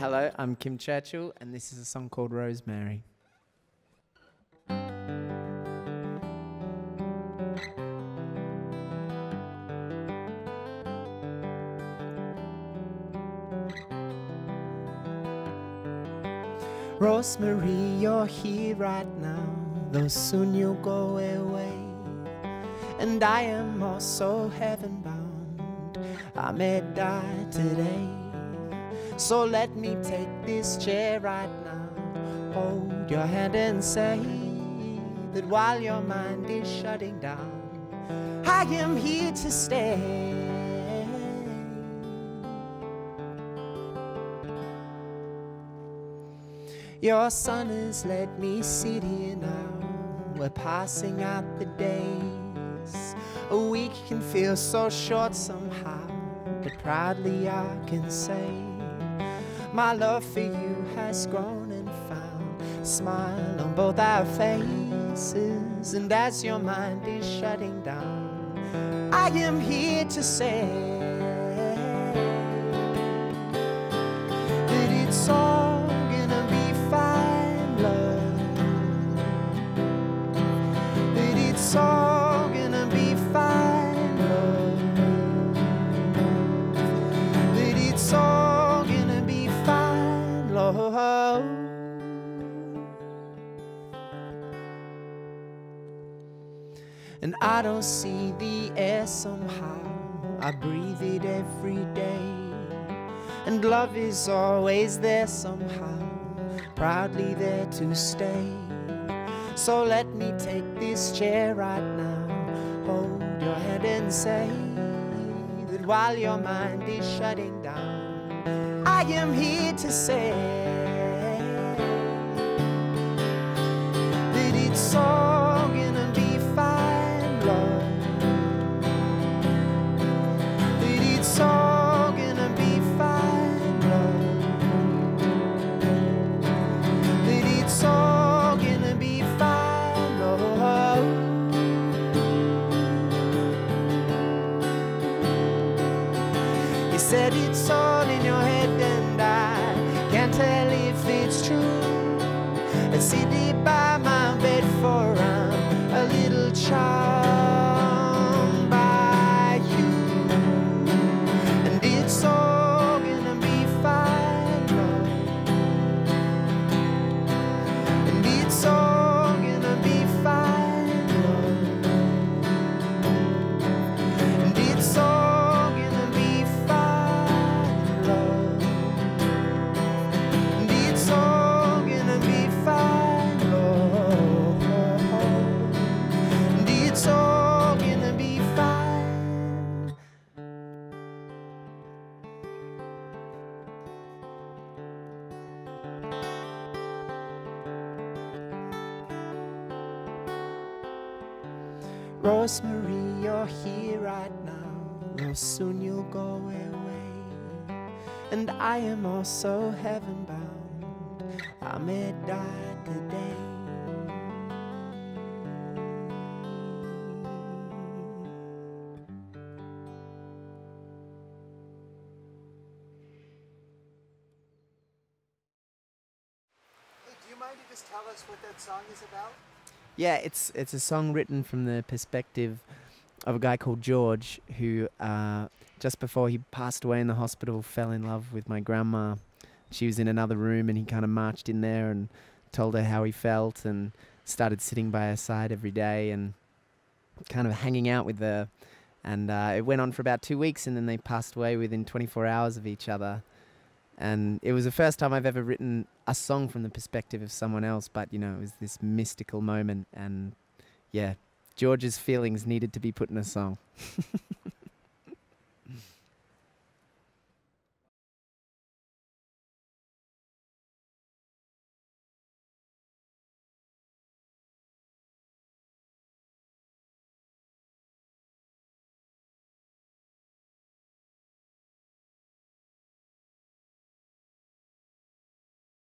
Hello, I'm Kim Churchill, and this is a song called Rosemary. Rosemary, you're here right now, though soon you'll go away. And I am also heaven bound, I may die today. So let me take this chair right now, hold your hand and say that while your mind is shutting down, I am here to stay. Your sun has let me sit here now. We're passing out the days. A week can feel so short somehow, but proudly I can say, My love for you has grown and found smile on both our faces. And as your mind is shutting down, I am here to say And I don't see the air somehow. I breathe it every day. And love is always there somehow, proudly there to stay. So let me take this chair right now, hold your hand and say that while your mind is shutting down, I am here to say it's all in your head, and I can't tell if it's true. I sit by my bed for I'm a little charmed Rosemary, you're here right now. Though soon you'll go away. And I am also heaven bound. I may die today. Do you mind to just tell us what that song is about? Yeah, it's it's a song written from the perspective of a guy called George who uh, just before he passed away in the hospital fell in love with my grandma. She was in another room and he kind of marched in there and told her how he felt and started sitting by her side every day and kind of hanging out with her. And uh, it went on for about two weeks and then they passed away within 24 hours of each other. And it was the first time I've ever written a song from the perspective of someone else, but you know, it was this mystical moment. And yeah, George's feelings needed to be put in a song.